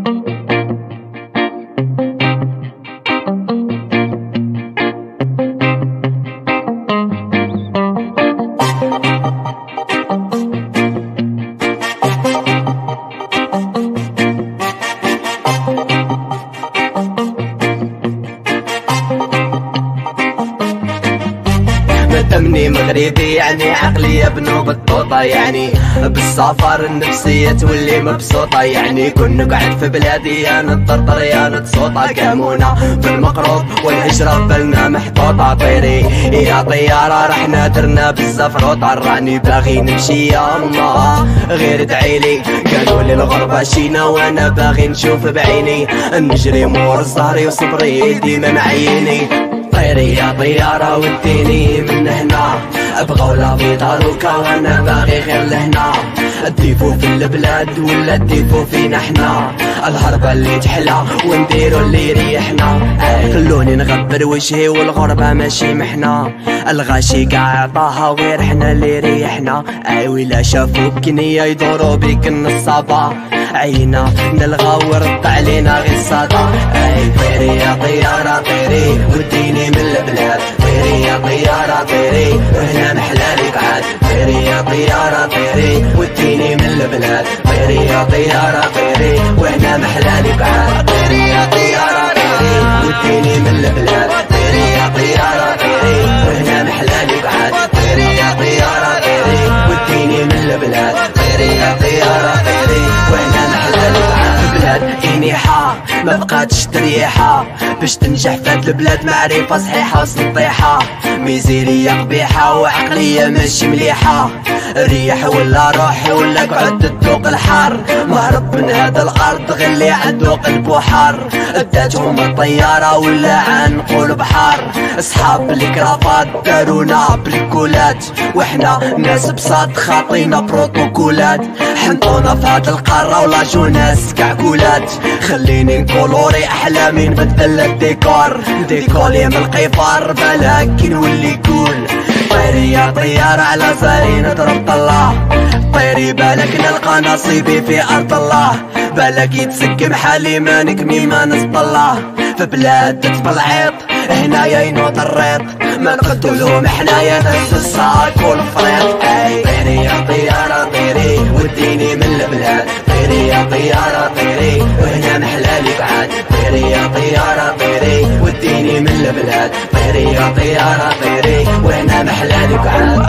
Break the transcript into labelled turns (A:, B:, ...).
A: thank you. تمني مغربي يعني عقلي ابن بطوطة يعني. بالسفر النفسية تولي مبسوطة يعني. كن نقعد في بلادي يا نطرطر يا نتصوطة. قامونا بالمقروض والهجرة بالنا محطوطة. طيري يا طيارة رحنا درنا بزاف روطة راني باغي نمشي يا الله. غير ادعيلي قالوا لي الغربة شينا وأنا باغي نشوف بعيني. نجري مور زهري وصبري ديما معيني طيري يا طيارة وديني من هنا. أبغى ولا في داروكا وأنا باغي غير لهنا. تضيفوا في البلاد ولا تضيفوا فينا حنا الهربة اللي تحلى ونديرو اللي يريحنا خلوني نغبر وجهي والغربة ماشي محنا. الغاشي قاع عطاها غير حنا اللي ريحنا. اي ولا شافوك نية يدورو بيك النصابة. عينا نلغى ورد علينا غير صدى اي طيري يا طيارة طيري وديني البلاد. طيري يا طيارة طيري. وهنا محلالك عاد طيري يا طيارة طيري. ما بقاتش تريحة باش تنجح فهاد البلاد معرفة صحيحة وسطيحة ميزيرية قبيحة وعقلية ماشي مليحة. ريح ولا روح ولا قعد تذوق الحار. مهرب من هذا الأرض غير اللي عنده قلب حار اداتهم الطيارة ولا عنقول بحار. أصحاب الكرافات دارونا بالكولات. وإحنا ناس بساط خاطينا بروتوكولات. حنطونا في هاد القارة ولا جو ناس كعكولات خليني نكولوري احلامي نبدل الديكور. ديكولي من القفار بلاكي نولي كول طيري يا طيارة على زاري نضرب طلع طيري بالك نلقى نصيبي في أرض الله. بالك يتسكم حالي ما نكمي ما نسطلع في بلاد تبلعيط هنايا ينوض الريط. ما نقتلهم حنايا نفس الصاك والفريط. طيري يا طيارة طيري وديني من البلاد. طيري يا طيارة طيري وهنا محلالك عاد؟